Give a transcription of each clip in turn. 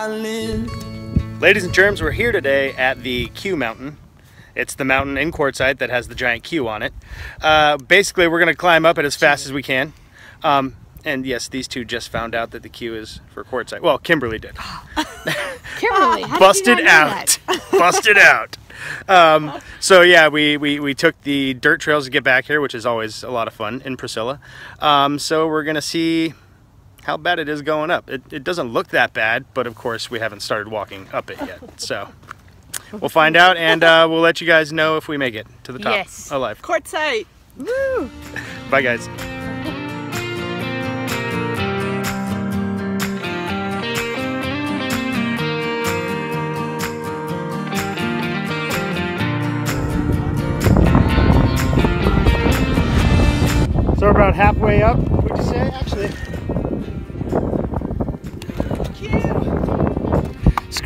I lived. Ladies and germs, we're here today at the Q Mountain. It's the mountain in Quartzsite that has the giant Q on it. Uh, basically, we're going to climb up it as fast as we can. Um, and yes, these two just found out that the Q is for Quartzsite. Well, Kimberly did. Kimberly, Busted did you not out. Busted out. Um, so yeah, we, we, we took the dirt trails to get back here, which is always a lot of fun in Priscilla. Um, so we're going to see how bad it is going up. It, it doesn't look that bad, but of course we haven't started walking up it yet. So we'll find out and uh, we'll let you guys know if we make it to the top Yes. alive. Quartzsite. Woo! Bye guys.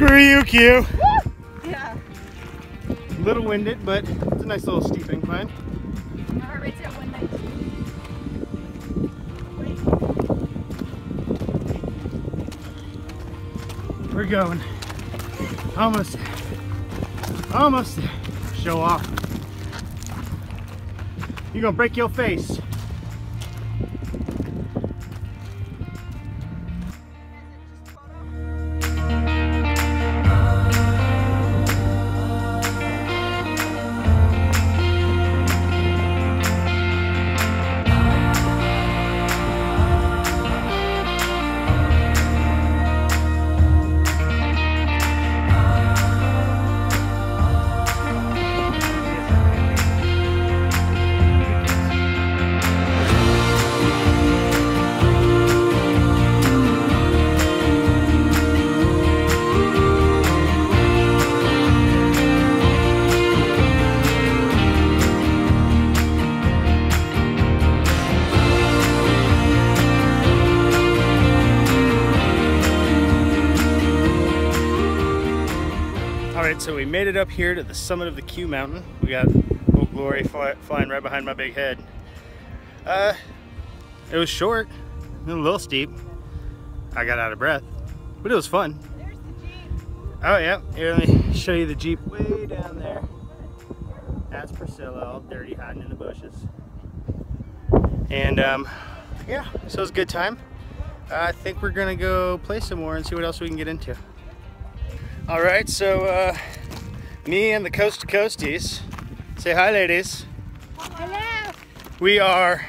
Screw you, Q. Yeah. Little winded, but it's a nice little steep incline. My heart rate's at 119. We're going. Almost there. Almost there. Show off. You're gonna break your face. So we made it up here to the summit of the Q Mountain. We got Old Glory fly, flying right behind my big head. Uh, it was short, a little steep. I got out of breath, but it was fun. Oh yeah, here let me show you the Jeep way down there. That's Priscilla, all dirty, hiding in the bushes. And um, yeah, so it was a good time. I think we're gonna go play some more and see what else we can get into. All right, so uh, me and the Coast to Coasties, say hi, ladies. Hello. We are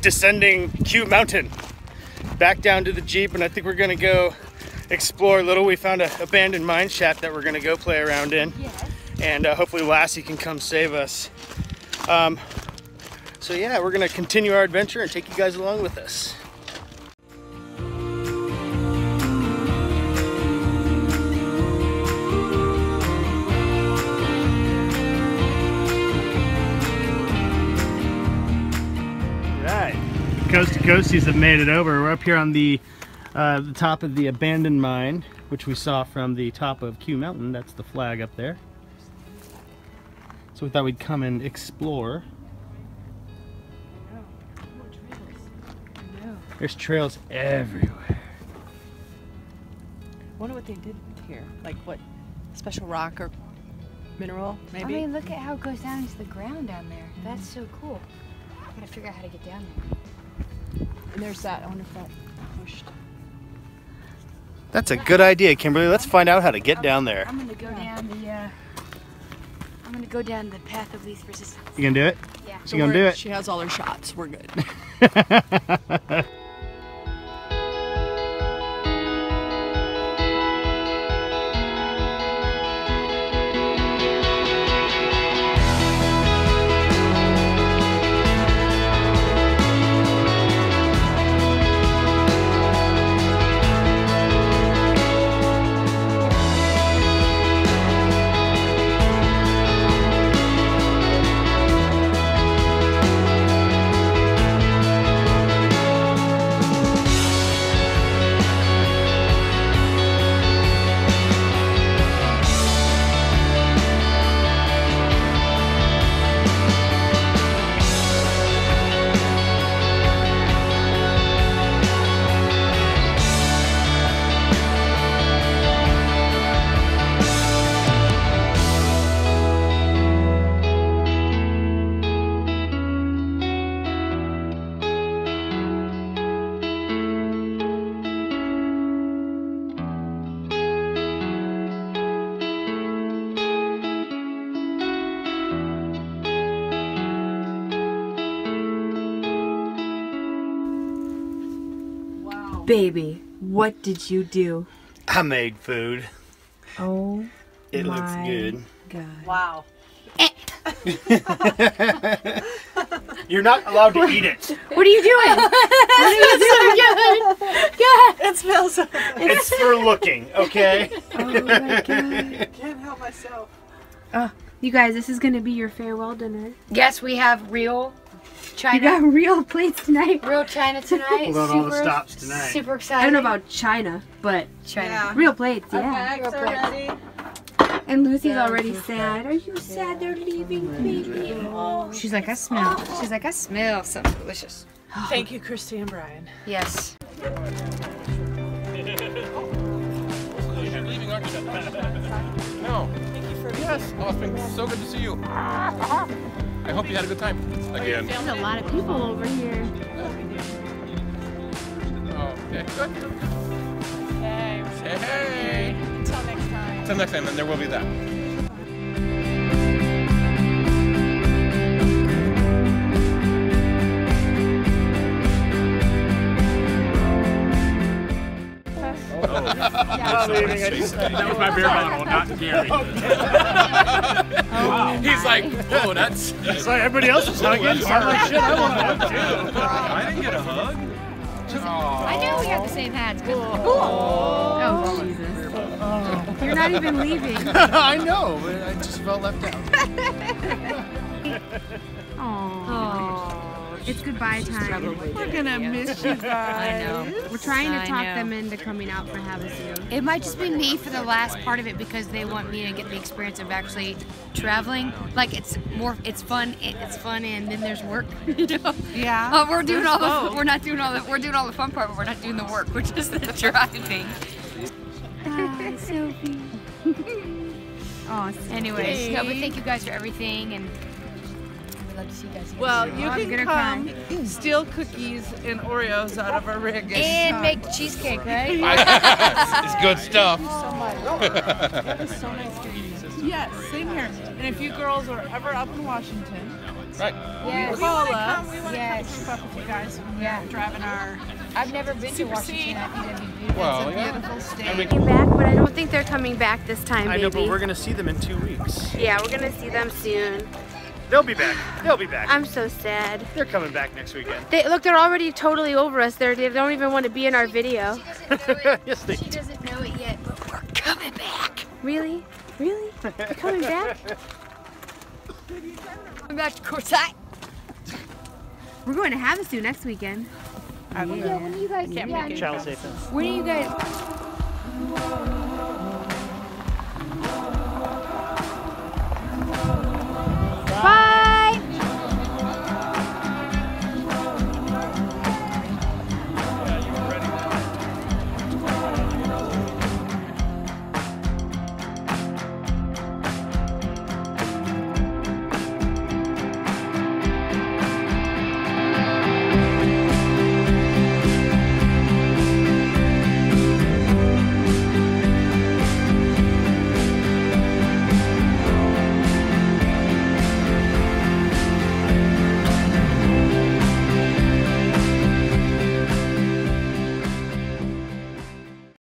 descending Q Mountain, back down to the Jeep, and I think we're gonna go explore a little. We found an abandoned mine shaft that we're gonna go play around in, Yes. and uh, hopefully Lassie can come save us. Um, so yeah, we're gonna continue our adventure and take you guys along with us. Coast to Coasties have made it over. We're up here on the, uh, the top of the abandoned mine, which we saw from the top of Q Mountain. That's the flag up there. So we thought we'd come and explore. There's trails everywhere. I Wonder what they did here. Like what? Special rock or mineral? maybe? I mean, look at how it goes down into the ground down there. That's so cool. I gotta figure out how to get down there. And there's that. I wonder if that pushed. That's a good idea, Kimberly. Let's find out how to get down there. I'm gonna go down the. Uh, I'm gonna go down the path of least resistance. You gonna do it? Yeah. You gonna do it? She has all her shots. We're good. Baby, what did you do? I made food. Oh It looks My good. god. Wow. You're not allowed to eat it. What are you doing? It smells so It's for looking, okay? oh my god. Can't help myself. Oh, you guys, this is gonna be your farewell dinner. Yes, we have real You got real plates tonight. real China tonight. Hold on, all the super, stops tonight. Super excited. I don't know about China, but China. Yeah. real plates, Our yeah. bags are ready. And Lucy's Yeah, already sad. Are you sad they're leaving, baby? Oh. She's like, I smell. She's like, I smell something delicious. Thank you, Christy and Brian. Yes. leaving, aren't you? No. Yes. Oh, it's been so good to see you. Uh-huh. I hope you had a good time. Again. There's a lot of people over here. Oh, okay, good. Okay. Hey, hey. Until next time. Until next time, then there will be that. I'm leaving. I just- That was my beer bottle, not Gary. Oh, He's like, oh, that's. It's like everybody else is hugging. So I'm like, shit, I want to hug too. I didn't get a hug. I knew we had the same hats. Cool. Oh, oh Jesus. You're not even leaving. I know, but I just felt left out. Aww. It's goodbye time. We're gonna miss you I guys. know. We're trying to talk them into coming out for Havasu. It might just be me for the last part of it because they want me to get the experience of actually traveling. Like it's more, it's fun. it- It's fun, and then there's work. You know? Yeah. Oh, we're doing There's all the. We're not doing all the. We're doing all the fun part, but we're not doing the work. We're just the driving. Ah, Sophie. oh, Anyways, no, but thank you guys for everything, and we'd love to see you guys again. Well, soon. you I'm can gonna come steal cookies and Oreos out of our rig. and make cheesecake, right? it's good stuff. It's so nice to be here. Yes, same here. And if you girls are ever up in Washington, Right. yes. call us. Yes. Keep up with you guys when Yeah. we're driving our I've never been to Washington. C. I think that'd be beautiful. Well, yeah. beautiful state. I mean, Came back, but I don't think they're coming back this time, I baby. know, but we're gonna see them in two weeks. yeah, we're gonna see them soon. They'll be back. They'll be back. I'm so sad. They're coming back next weekend. They look, they're already totally over us. They're, they don't even want to be in our video. yes, they She doesn't know it yet, but we're coming back. Really? Really? They're coming back? Coming back to Quartzsite. We're going to Havasu next weekend. I. Yeah, when are you guys? Can't yeah, make it. Travel safe. When are you guys?